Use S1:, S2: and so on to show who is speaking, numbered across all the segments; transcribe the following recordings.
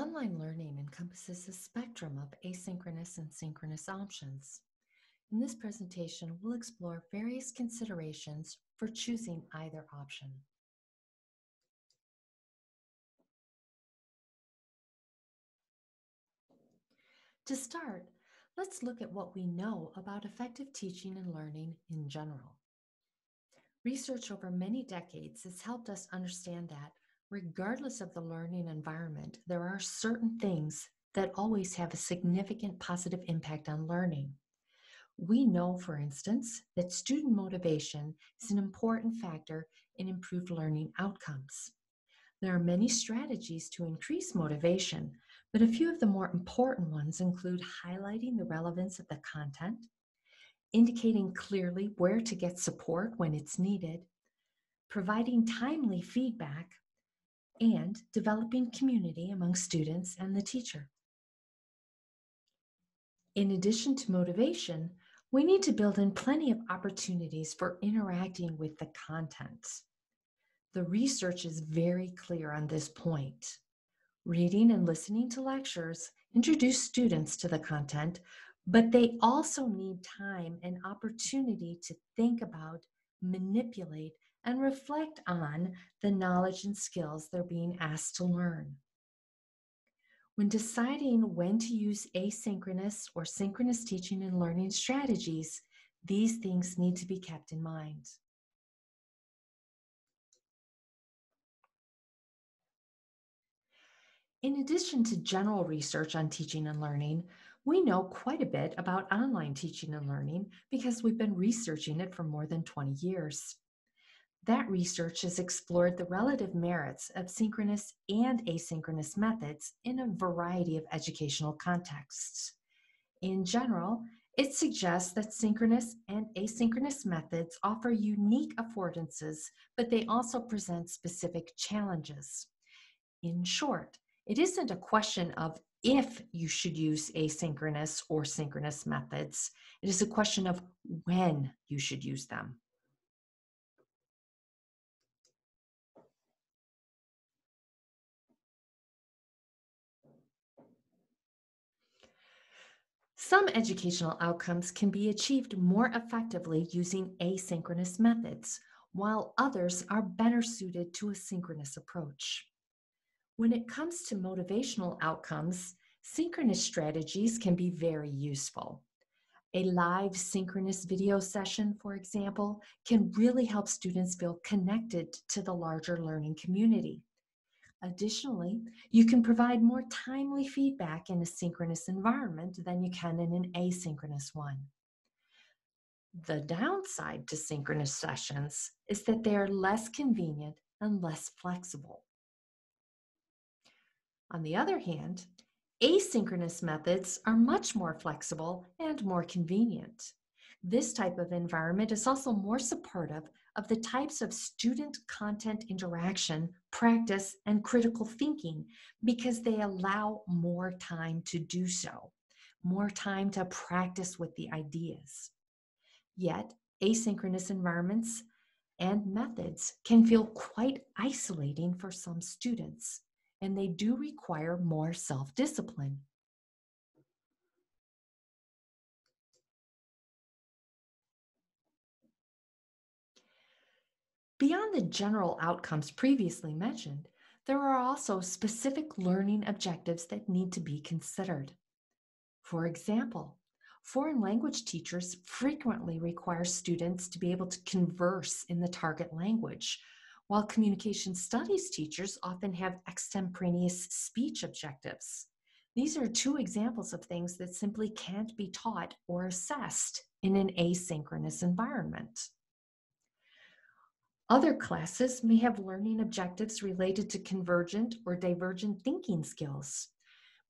S1: Online learning encompasses a spectrum of asynchronous and synchronous options. In this presentation, we'll explore various considerations for choosing either option. To start, let's look at what we know about effective teaching and learning in general. Research over many decades has helped us understand that regardless of the learning environment, there are certain things that always have a significant positive impact on learning. We know, for instance, that student motivation is an important factor in improved learning outcomes. There are many strategies to increase motivation, but a few of the more important ones include highlighting the relevance of the content, indicating clearly where to get support when it's needed, providing timely feedback, and developing community among students and the teacher. In addition to motivation, we need to build in plenty of opportunities for interacting with the content. The research is very clear on this point. Reading and listening to lectures introduce students to the content, but they also need time and opportunity to think about, manipulate, and reflect on the knowledge and skills they're being asked to learn. When deciding when to use asynchronous or synchronous teaching and learning strategies, these things need to be kept in mind. In addition to general research on teaching and learning, we know quite a bit about online teaching and learning because we've been researching it for more than 20 years. That research has explored the relative merits of synchronous and asynchronous methods in a variety of educational contexts. In general, it suggests that synchronous and asynchronous methods offer unique affordances, but they also present specific challenges. In short, it isn't a question of if you should use asynchronous or synchronous methods, it is a question of when you should use them. Some educational outcomes can be achieved more effectively using asynchronous methods, while others are better suited to a synchronous approach. When it comes to motivational outcomes, synchronous strategies can be very useful. A live synchronous video session, for example, can really help students feel connected to the larger learning community. Additionally, you can provide more timely feedback in a synchronous environment than you can in an asynchronous one. The downside to synchronous sessions is that they are less convenient and less flexible. On the other hand, asynchronous methods are much more flexible and more convenient. This type of environment is also more supportive of the types of student content interaction, practice, and critical thinking because they allow more time to do so, more time to practice with the ideas. Yet, asynchronous environments and methods can feel quite isolating for some students, and they do require more self discipline. Beyond the general outcomes previously mentioned, there are also specific learning objectives that need to be considered. For example, foreign language teachers frequently require students to be able to converse in the target language, while communication studies teachers often have extemporaneous speech objectives. These are two examples of things that simply can't be taught or assessed in an asynchronous environment. Other classes may have learning objectives related to convergent or divergent thinking skills.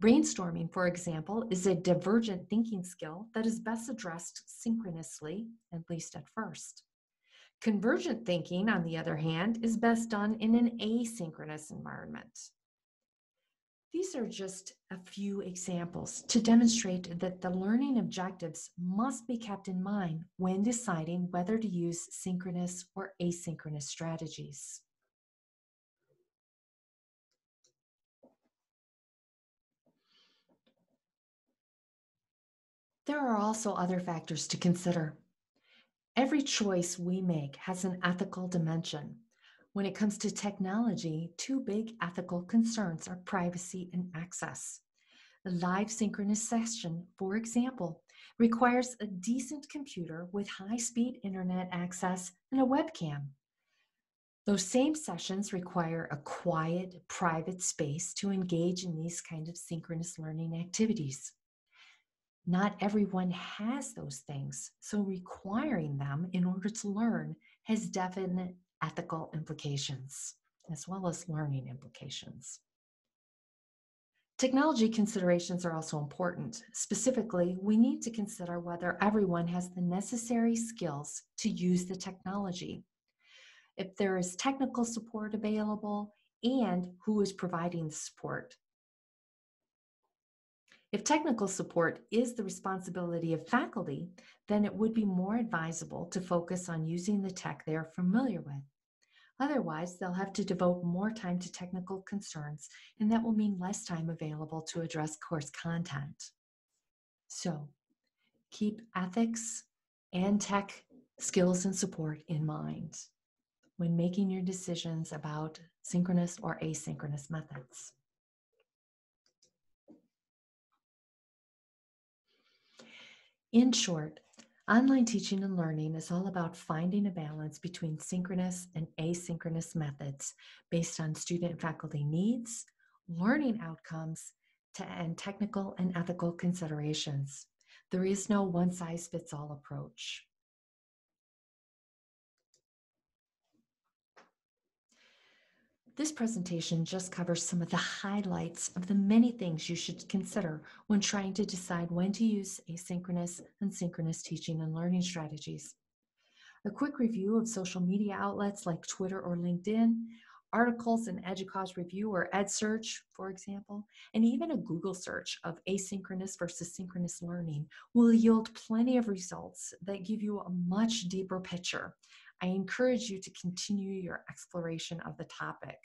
S1: Brainstorming, for example, is a divergent thinking skill that is best addressed synchronously, at least at first. Convergent thinking, on the other hand, is best done in an asynchronous environment. These are just a few examples to demonstrate that the learning objectives must be kept in mind when deciding whether to use synchronous or asynchronous strategies. There are also other factors to consider. Every choice we make has an ethical dimension, when it comes to technology, two big ethical concerns are privacy and access. A live synchronous session, for example, requires a decent computer with high speed internet access and a webcam. Those same sessions require a quiet, private space to engage in these kind of synchronous learning activities. Not everyone has those things, so requiring them in order to learn has definite ethical implications as well as learning implications. Technology considerations are also important. Specifically, we need to consider whether everyone has the necessary skills to use the technology. If there is technical support available and who is providing the support. If technical support is the responsibility of faculty, then it would be more advisable to focus on using the tech they are familiar with. Otherwise, they'll have to devote more time to technical concerns, and that will mean less time available to address course content. So, keep ethics and tech skills and support in mind when making your decisions about synchronous or asynchronous methods. In short, Online teaching and learning is all about finding a balance between synchronous and asynchronous methods based on student and faculty needs, learning outcomes, and technical and ethical considerations. There is no one size fits all approach. This presentation just covers some of the highlights of the many things you should consider when trying to decide when to use asynchronous and synchronous teaching and learning strategies. A quick review of social media outlets like Twitter or LinkedIn, articles in EDUCAUSE Review or EdSurge, for example, and even a Google search of asynchronous versus synchronous learning will yield plenty of results that give you a much deeper picture I encourage you to continue your exploration of the topic.